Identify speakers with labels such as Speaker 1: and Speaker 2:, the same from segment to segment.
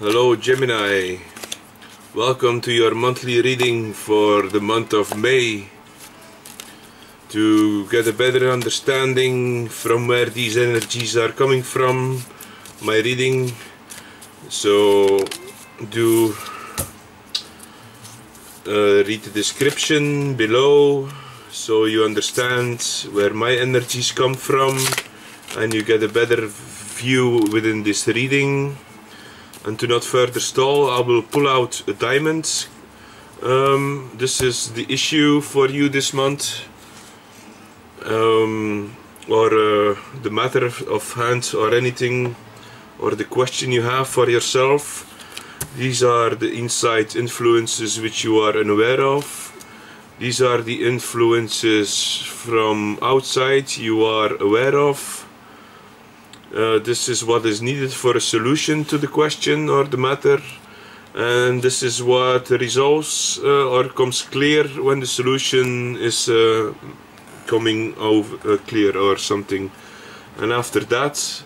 Speaker 1: Hello Gemini. Welcome to your monthly reading for the month of May. To get a better understanding from where these energies are coming from, my reading. So do uh, read the description below so you understand where my energies come from and you get a better view within this reading and to not further stall I will pull out a diamond um, this is the issue for you this month. Um, or uh, the matter of hand or anything or the question you have for yourself. These are the inside influences which you are unaware of. These are the influences from outside you are aware of uh, this is what is needed for a solution to the question or the matter and this is what resolves uh, or comes clear when the solution is uh, coming over uh, clear or something. And after that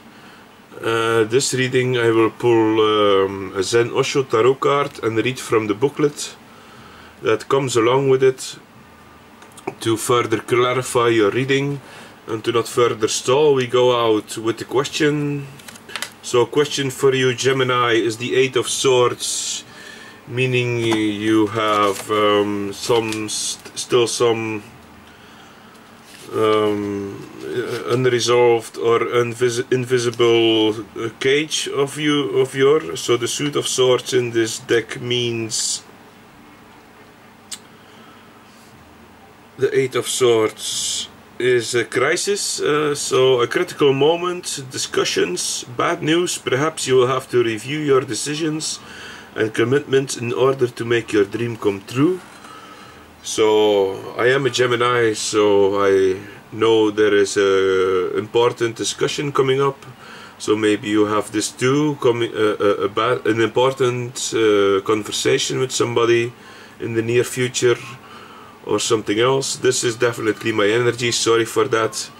Speaker 1: uh, this reading I will pull um, a Zen Osho tarot card and read from the booklet that comes along with it to further clarify your reading and to not further stall, we go out with the question. So, question for you, Gemini, is the Eight of Swords, meaning you have um, some st still some um, unresolved or invisible cage of you of your. So, the Suit of Swords in this deck means the Eight of Swords is a crisis, uh, so a critical moment, discussions, bad news. Perhaps you will have to review your decisions and commitments in order to make your dream come true. So I am a Gemini, so I know there is a important discussion coming up. So maybe you have this too, coming uh, bad, an important uh, conversation with somebody in the near future or something else. This is definitely my energy, sorry for that.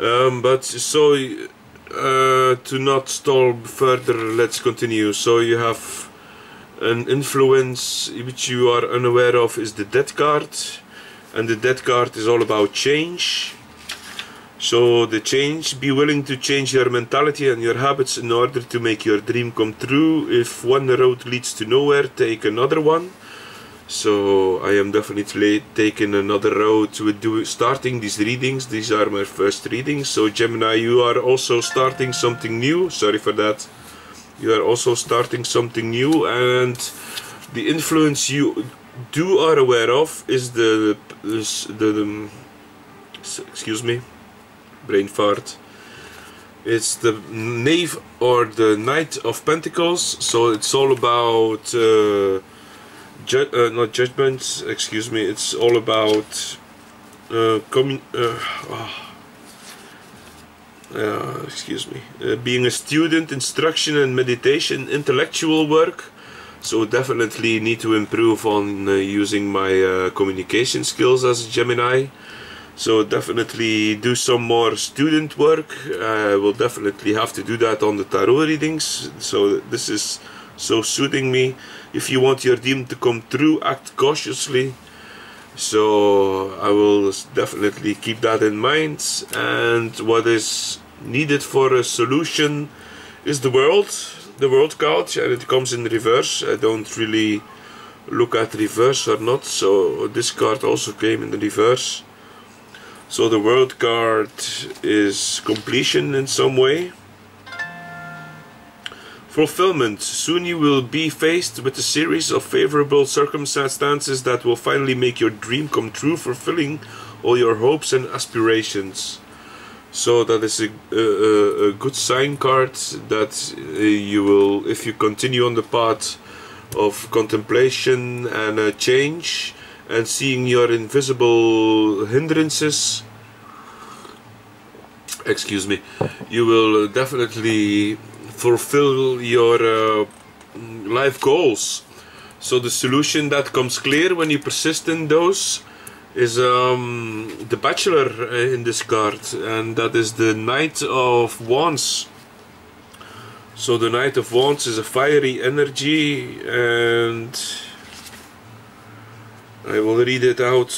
Speaker 1: Um, but so uh, to not stall further, let's continue. So you have an influence which you are unaware of is the death card and the death card is all about change. So the change, be willing to change your mentality and your habits in order to make your dream come true. If one road leads to nowhere, take another one so I am definitely taking another road with do, starting these readings. These are my first readings. So Gemini you are also starting something new. Sorry for that. You are also starting something new and the influence you do are aware of is the, is the, the excuse me brain fart. It's the knave or the knight of pentacles. So it's all about uh, ju uh, not judgments, excuse me, it's all about uh, coming, uh, oh, excuse me, uh, being a student, instruction and meditation, intellectual work. So definitely need to improve on uh, using my uh, communication skills as a Gemini. So definitely do some more student work. I will definitely have to do that on the tarot readings. So this is so suiting me if you want your dream to come true act cautiously. So I will definitely keep that in mind. And what is needed for a solution is the world the world card and it comes in reverse. I don't really look at reverse or not so this card also came in the reverse. So the world card is completion in some way Fulfillment. Soon you will be faced with a series of favorable circumstances that will finally make your dream come true, fulfilling all your hopes and aspirations. So that is a, a, a good sign card that uh, you will, if you continue on the path of contemplation and uh, change and seeing your invisible hindrances, excuse me, you will definitely fulfill your uh, life goals. So the solution that comes clear when you persist in those is um, the Bachelor uh, in this card, and that is the Knight of Wands. So the Knight of Wands is a fiery energy and I will read it out.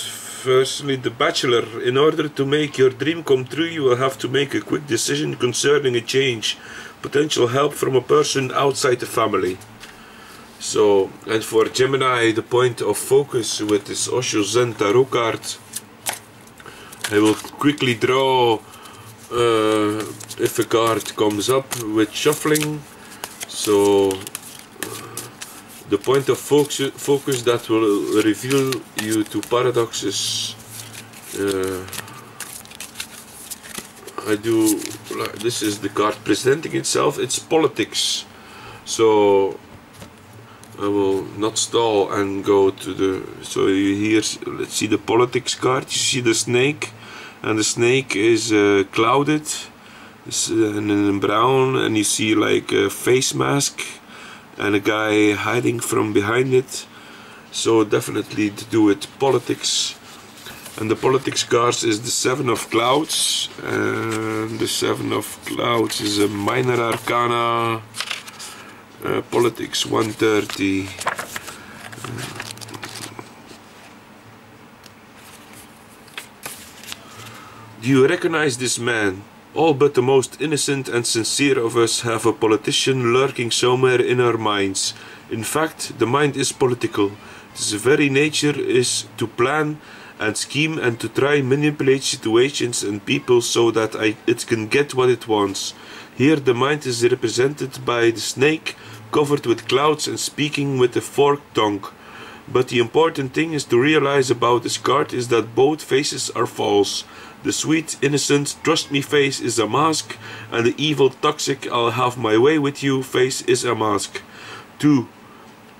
Speaker 1: Firstly, The Bachelor. In order to make your dream come true, you will have to make a quick decision concerning a change. Potential help from a person outside the family. So, and for Gemini, the point of focus with this Osho Zen Tarot card, I will quickly draw uh, if a card comes up with shuffling. So, the point of focus, focus that will reveal you to paradoxes. Uh, I do, this is the card presenting itself, it's politics. So I will not stall and go to the so you here let's see the politics card. You see the snake and the snake is uh, clouded. Uh, and in brown and you see like a face mask and a guy hiding from behind it. So definitely to do with politics and the politics cards is the seven of clouds and the seven of clouds is a minor arcana uh, politics 130 Do you recognize this man? All but the most innocent and sincere of us have a politician lurking somewhere in our minds. In fact, the mind is political. Its very nature is to plan and scheme and to try manipulate situations and people so that I, it can get what it wants. Here the mind is represented by the snake covered with clouds and speaking with a forked tongue. But the important thing is to realize about this card is that both faces are false. The sweet, innocent, trust me face is a mask, and the evil, toxic, I'll have my way with you face is a mask. 2.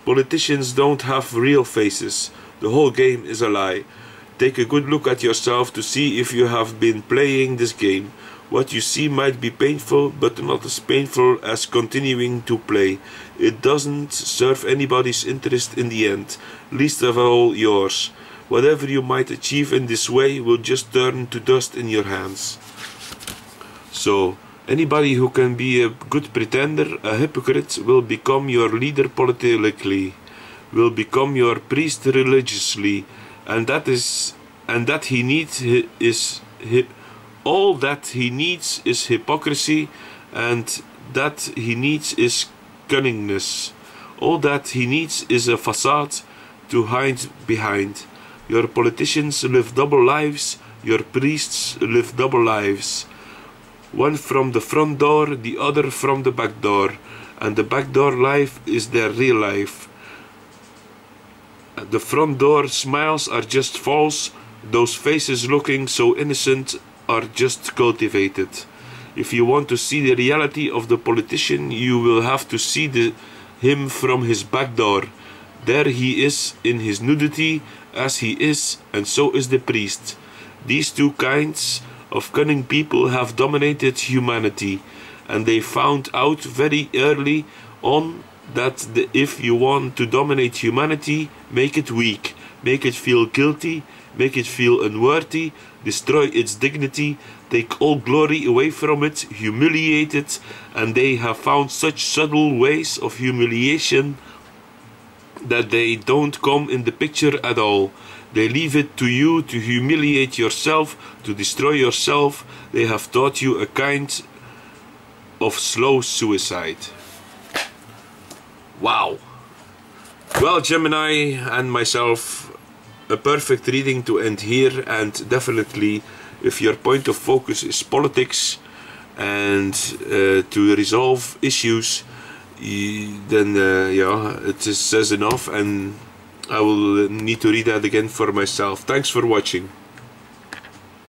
Speaker 1: Politicians don't have real faces. The whole game is a lie. Take a good look at yourself to see if you have been playing this game. What you see might be painful, but not as painful as continuing to play. It doesn't serve anybody's interest in the end, least of all yours. Whatever you might achieve in this way will just turn to dust in your hands. So, anybody who can be a good pretender, a hypocrite, will become your leader politically, will become your priest religiously, and that is, and that he needs is. All that he needs is hypocrisy and that he needs is cunningness. All that he needs is a facade to hide behind. Your politicians live double lives, your priests live double lives. One from the front door, the other from the back door, and the back door life is their real life. The front door smiles are just false, those faces looking so innocent are just cultivated. If you want to see the reality of the politician, you will have to see the, him from his back door. There he is in his nudity, as he is, and so is the priest. These two kinds of cunning people have dominated humanity, and they found out very early on that the, if you want to dominate humanity, make it weak, make it feel guilty, make it feel unworthy, destroy its dignity, take all glory away from it, humiliate it, and they have found such subtle ways of humiliation that they don't come in the picture at all. They leave it to you to humiliate yourself, to destroy yourself. They have taught you a kind of slow suicide. Wow. Well, Gemini and myself a perfect reading to end here and definitely if your point of focus is politics and uh, to resolve issues then uh, yeah it says enough and I will need to read that again for myself thanks for watching